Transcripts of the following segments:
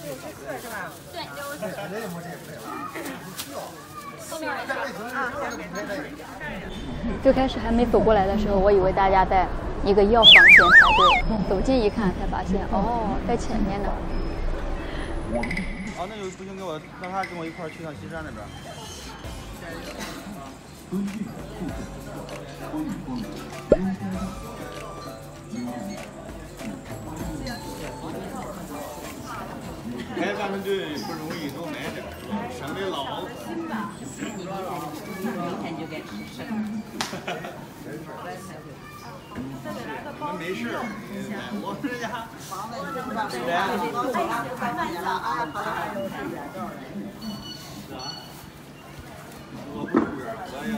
是吧？对，最开始还没走过来的时候，我以为大家在一个药房前排队，走近一看才发现，哦，在前面呢。啊，那就不行，给我让他跟我一块儿去趟西山那边。省得老。明天就该吃生。你们没事，我这家。我不住院，我也。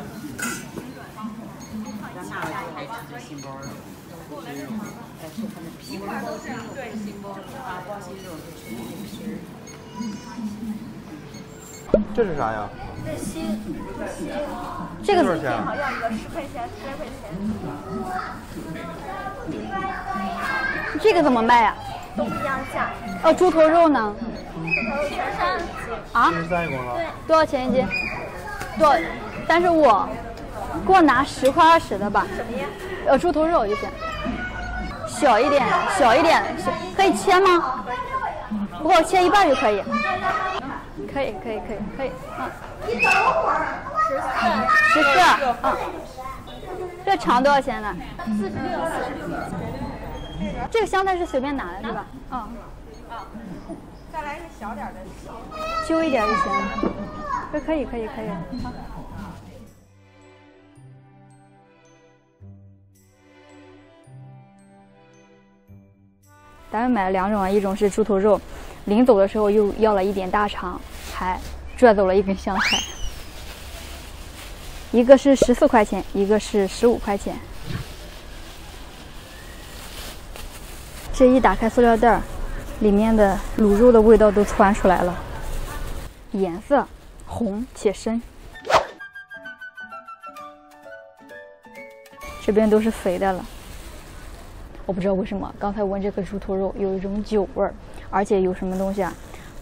咱那边还吃这心包肉，哎，是他们皮包心肉，对，心包啊，包心肉这是啥呀？这心，这个多少钱啊？好要一个十块钱，十来块钱，这个怎么卖呀、都不一样价。哦，猪头肉呢？啊七，十三一公了。多少钱一斤？多，三十五。给我拿十块二十的吧。什么呀？呃，猪头肉就行。小一点，小一点，可以切吗？不过切一半就可以。可以，可以，可以，可以。嗯，十四，十四嗯。这长多少钱呢？四十六，四十六。这个香菜是随便拿的，对吧？嗯，再来一个小点的。揪一点就行了。这可以，可以，可以。好。咱们买了两种啊，一种是猪头肉，临走的时候又要了一点大肠，还拽走了一根香菜。一个是十四块钱，一个是十五块钱。这一打开塑料袋，里面的卤肉的味道都窜出来了，颜色红且深。这边都是肥的了。我不知道为什么，刚才闻这个猪头肉有一种酒味儿，而且有什么东西啊？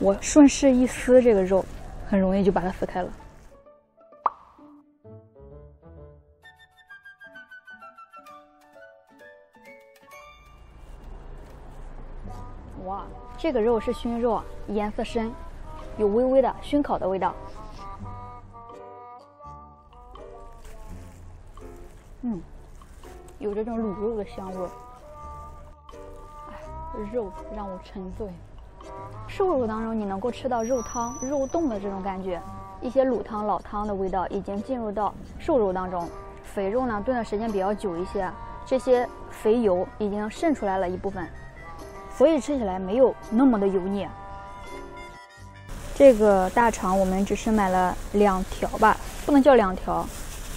我顺势一撕这个肉，很容易就把它撕开了。哇，这个肉是熏肉，颜色深，有微微的熏烤的味道。嗯，有这种卤肉的香味儿。哎，肉让我沉醉。瘦肉当中，你能够吃到肉汤、肉冻的这种感觉，一些卤汤、老汤的味道已经进入到瘦肉当中。肥肉呢，炖的时间比较久一些，这些肥油已经渗出来了一部分，所以吃起来没有那么的油腻。这个大肠我们只是买了两条吧，不能叫两条，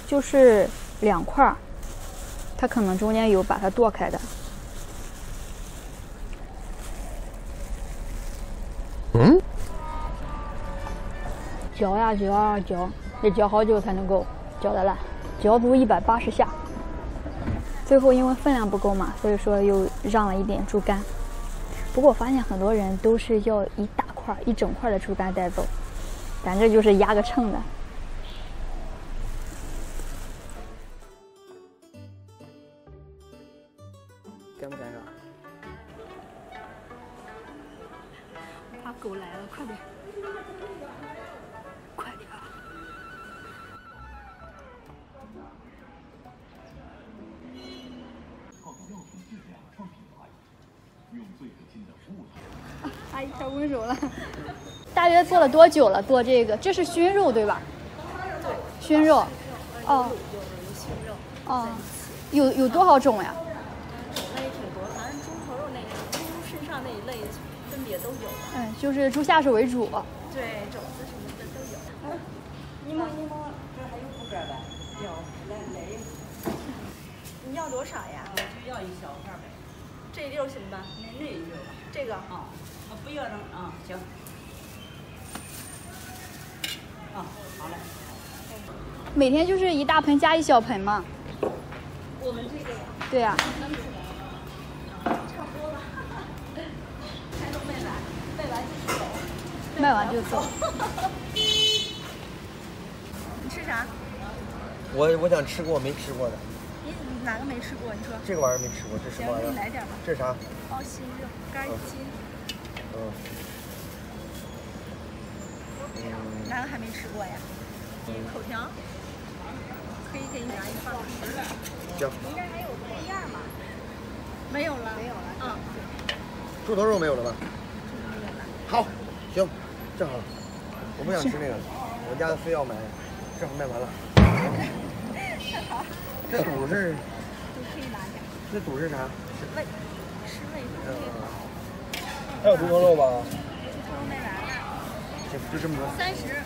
就是两块儿，它可能中间有把它剁开的。嗯？嚼呀嚼呀嚼，得嚼好久才能够嚼得烂，嚼足一百八十下。最后因为分量不够嘛，所以说又让了一点猪肝。不过我发现很多人都是要一大块、一整块的猪肝带走，咱这就是压个秤的。干不干啥？狗来了，快点，快点啊！阿姨太温柔了。大约做了多久了？做这个，这是熏肉对吧？对，熏肉。哦。哦，有有多少种呀？种类挺多，反正猪头肉那个、猪身上那一类分别都有。嗯，就是猪下水为主。对，种子什么的都有。你摸你摸，这还有不干的，要来来，你要多少呀？我就要一小块呗，这溜行吧？那那一溜吧，这个啊，我不要扔啊，行，啊，好嘞，每天就是一大盆加一小盆嘛。我们这个呀，对呀、差不多吧。开头卖完，就走。你吃啥？我我想吃过没吃过的，你哪个没吃过？你说。这个玩意儿没吃过，这什行么，玩意儿？给你来点吧。这是啥？包心肉干筋，嗯。嗯，哪个还没吃过呀？口条，可以给你拿一份儿。行。没有了。没有了。嗯。猪头肉没有了吧？没有了好，行，正好，我不想吃那个，我家的非要买，正好卖完了。这肚是，你可以拿点。这肚是啥？是胃，吃胃嗯。还有猪头肉吧？猪头肉卖完了。行，就这么多。三十。